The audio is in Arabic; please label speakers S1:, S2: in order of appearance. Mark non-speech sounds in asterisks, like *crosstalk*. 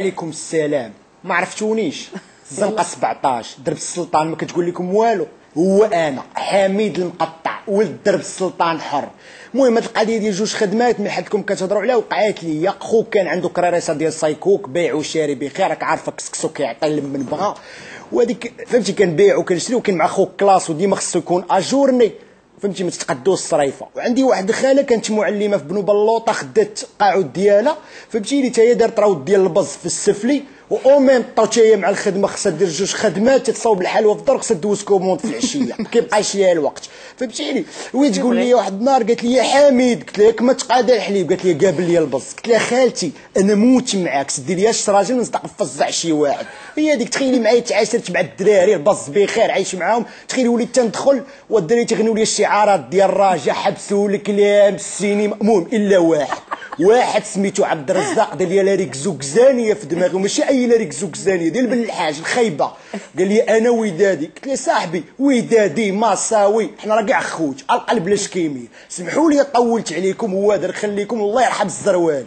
S1: عليكم السلام. ما عرفتونيش. *laughs* الزنقه 17 درب السلطان ما كتقول لكم والو. هو أنا حميد المقطع ولد درب السلطان حر. المهم هاد القضية ديال جوج خدمات من حدكم كتهضروا عليها وقعات لي. خوك كان عنده كراريسة ديال سايكوك بيع وشاري بخير راك عارفه كسكسو كيعطي لمن بغا. وهذيك فهمتي كنبيع وكنشري وكان مع خوك كلاس وديما خصو يكون أجورني. فهمتي ما تتقدوش الصريفه وعندي واحد الخالة كانت معلمة في بنو بلوطة خدات القاعود ديالها. فهمتيني؟ حتى هي دارت راود ديال البز في السفلي و أو ميم طو مع الخدمة خصها دير جوج خدمات تتصاوب الحلوى في الدار خصها دوز كوموند في العشية. ما كيبقاش ليها الوقت. فهمتيني؟ وهي تقول لي واحد النهار قالت لي حميد. قلت لها ما تقاد الحليب قالت لي قابل لي البز. قلت لها خالتي أنا موت معاك. سدي لي الشراجل ونصدق نفزع شي واحد. هي ديك تخيلي معايا تعاشرت مع الدراري البز بخير عايش معاهم. تخيلي وليت تندخل والدراري تغنوا لي الشعارات ديال الراجع حبسوا الكلام السينما المهم إلا واحد. واحد سميتو عبد الرزاق دار لي لاريك زوكزانيه في دماغي ماشي أي لاريك زوكزانيه ديال بن الحاج الخايبه قال لي أنا ودادي. قلت له صاحبي ودادي ماساوي. حنا راه كاع خوت القلب لاش كيميل سمحوا لي طولت عليكم هو دار خليكم الله يرحم الزروالي